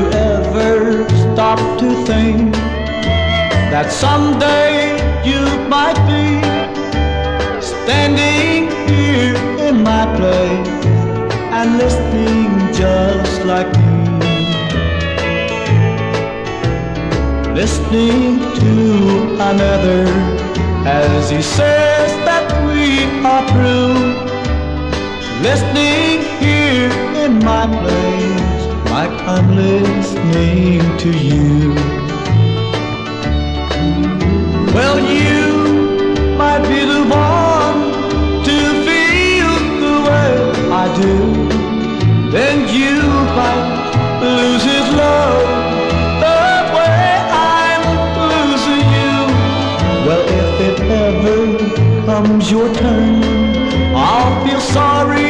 you ever stop to think that someday you might be standing here in my place and listening just like me? Listening to another as he says that we are through. Listening here in my place like I'm listening to you. Well, you might be the one to feel the way I do. Then you might lose his love the way I'm losing you. Well, if it ever comes your turn, I'll feel sorry